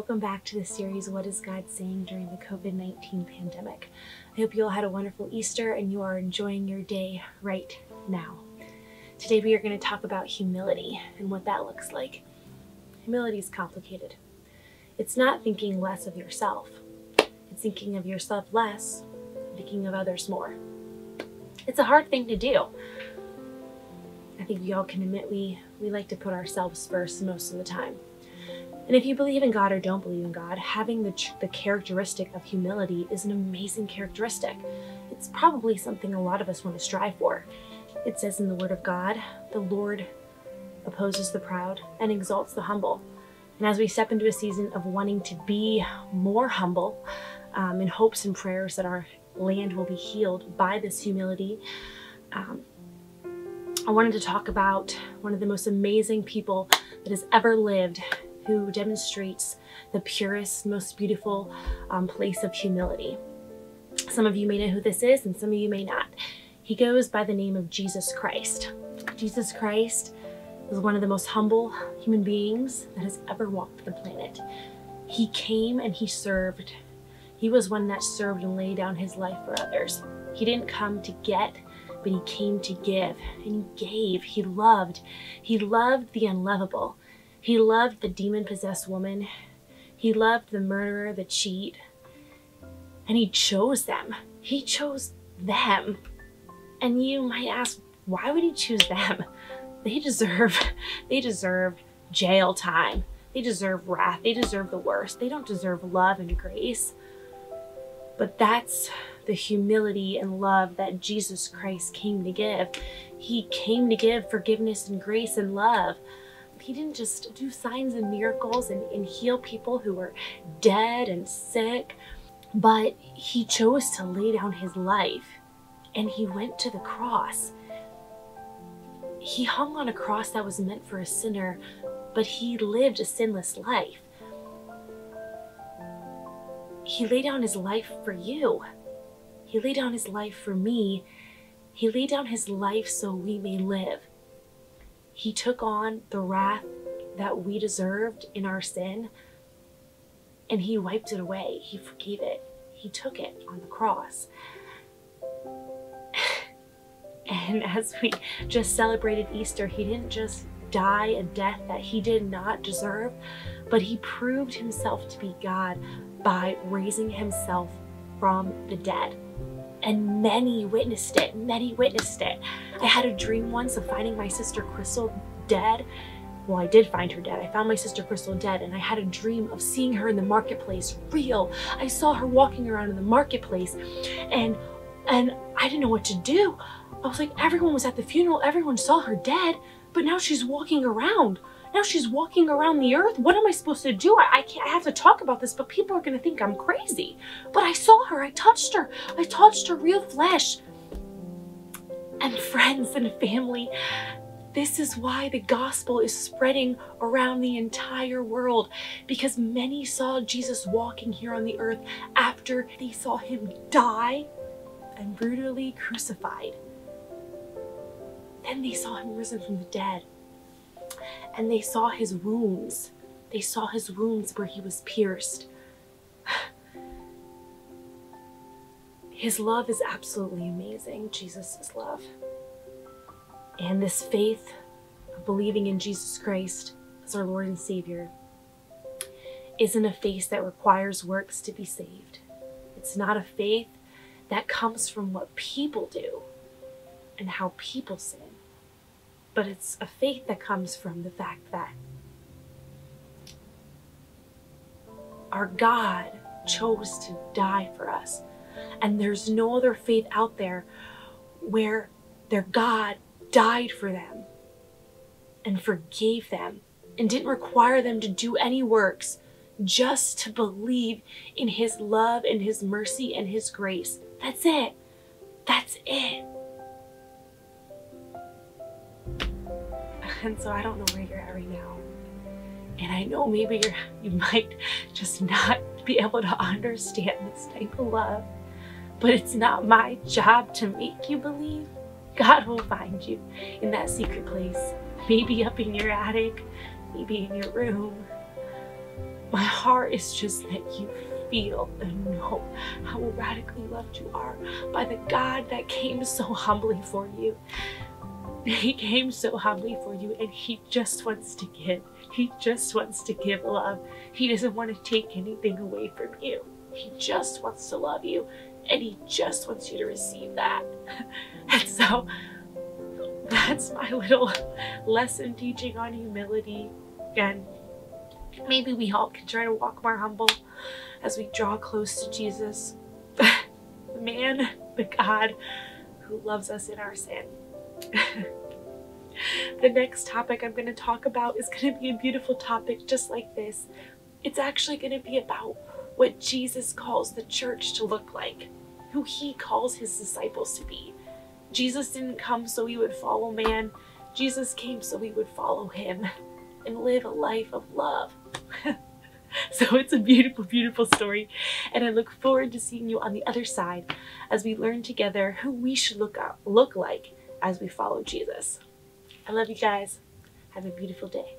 welcome back to the series What is God Saying During the COVID 19 Pandemic. I hope you all had a wonderful Easter and you are enjoying your day right now. Today we are going to talk about humility and what that looks like. Humility is complicated. It's not thinking less of yourself, it's thinking of yourself less, thinking of others more. It's a hard thing to do. I think we all can admit we, we like to put ourselves first most of the time. And if you believe in God or don't believe in God, having the, the characteristic of humility is an amazing characteristic. It's probably something a lot of us want to strive for. It says in the Word of God, the Lord opposes the proud and exalts the humble. And as we step into a season of wanting to be more humble um, in hopes and prayers that our land will be healed by this humility, um, I wanted to talk about one of the most amazing people that has ever lived who demonstrates the purest, most beautiful um, place of humility. Some of you may know who this is, and some of you may not. He goes by the name of Jesus Christ. Jesus Christ is one of the most humble human beings that has ever walked the planet. He came and he served. He was one that served and laid down his life for others. He didn't come to get, but he came to give. And he gave. He loved. He loved the unlovable. He loved the demon possessed woman. He loved the murderer, the cheat. And he chose them. He chose them. And you might ask, why would he choose them? They deserve, they deserve jail time. They deserve wrath. They deserve the worst. They don't deserve love and grace. But that's the humility and love that Jesus Christ came to give. He came to give forgiveness and grace and love he didn't just do signs and miracles and, and heal people who were dead and sick, but he chose to lay down his life and he went to the cross. He hung on a cross that was meant for a sinner, but he lived a sinless life. He laid down his life for you. He laid down his life for me. He laid down his life so we may live. He took on the wrath that we deserved in our sin and he wiped it away. He forgave it. He took it on the cross. and as we just celebrated Easter, he didn't just die a death that he did not deserve, but he proved himself to be God by raising himself from the dead and many witnessed it. Many witnessed it. I had a dream once of finding my sister Crystal dead. Well, I did find her dead. I found my sister Crystal dead, and I had a dream of seeing her in the marketplace, real. I saw her walking around in the marketplace, and and I didn't know what to do. I was like, everyone was at the funeral, everyone saw her dead, but now she's walking around. Now she's walking around the earth. What am I supposed to do? I, I can't, I have to talk about this, but people are going to think I'm crazy. But I saw her. I touched her. I touched her real flesh. And friends and family, this is why the gospel is spreading around the entire world because many saw Jesus walking here on the earth after they saw him die and brutally crucified. Then they saw him risen from the dead and they saw his wounds. They saw his wounds where he was pierced. His love is absolutely amazing, Jesus' love. And this faith of believing in Jesus Christ as our Lord and Savior isn't a faith that requires works to be saved. It's not a faith that comes from what people do and how people sin but it's a faith that comes from the fact that our God chose to die for us. And there's no other faith out there where their God died for them and forgave them and didn't require them to do any works just to believe in his love and his mercy and his grace. That's it. That's it. And so I don't know where you're at right now. And I know maybe you're, you might just not be able to understand this type of love, but it's not my job to make you believe. God will find you in that secret place, maybe up in your attic, maybe in your room. My heart is just that you feel and know how radically loved you are by the God that came so humbly for you. He came so humbly for you and he just wants to give. He just wants to give love. He doesn't want to take anything away from you. He just wants to love you and he just wants you to receive that. And so that's my little lesson teaching on humility. And maybe we all can try to walk more humble as we draw close to Jesus, the man, the God who loves us in our sin. the next topic I'm going to talk about is going to be a beautiful topic just like this. It's actually going to be about what Jesus calls the church to look like, who he calls his disciples to be. Jesus didn't come so we would follow man. Jesus came so we would follow him and live a life of love. so it's a beautiful, beautiful story. And I look forward to seeing you on the other side as we learn together who we should look up, look like as we follow Jesus. I love you guys. Have a beautiful day.